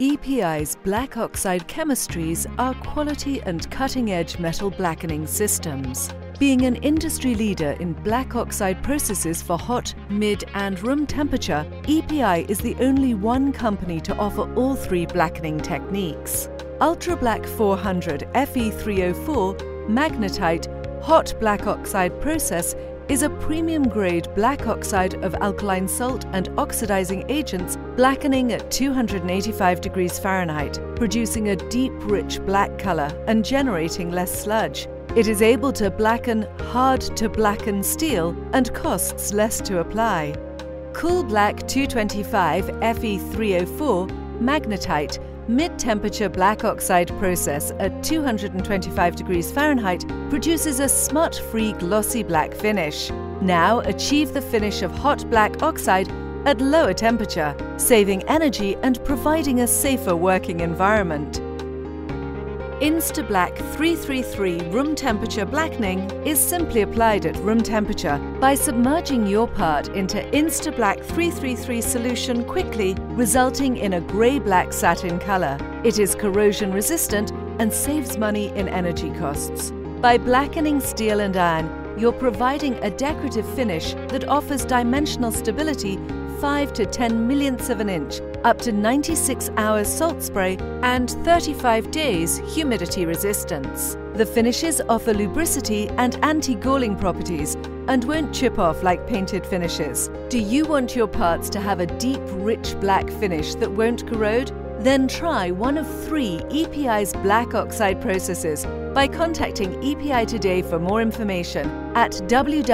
EPI's black oxide chemistries are quality and cutting-edge metal blackening systems. Being an industry leader in black oxide processes for hot, mid and room temperature, EPI is the only one company to offer all three blackening techniques. Ultra-Blak 400 Fe3O4 magnetite hot black oxide process is a premium grade black oxide of alkaline salt and oxidizing agents blackening at 285 degrees Fahrenheit, producing a deep rich black color and generating less sludge. It is able to blacken hard to blacken steel and costs less to apply. Kool-Blak 225 Fe3O4 magnetite mid-temperature black oxide process at 225 degrees Fahrenheit produces a smut-free glossy black finish. Now achieve the finish of hot black oxide at lower temperature, saving energy and providing a safer working environment. Insta-Blak 333 room temperature blackening is simply applied at room temperature by submerging your part into Insta-Blak 333 solution quickly, resulting in a grey-black satin color. It is corrosion resistant and saves money in energy costs. By blackening steel and iron, you're providing a decorative finish that offers dimensional stability 5 to 10 millionths of an inch, up to 96 hours salt spray, and 35 days humidity resistance. The finishes offer lubricity and anti-galling properties and won't chip off like painted finishes. Do you want your parts to have a deep, rich black finish that won't corrode? Then try one of three EPI's black oxide processes by contacting EPI today for more information at www.epi.com.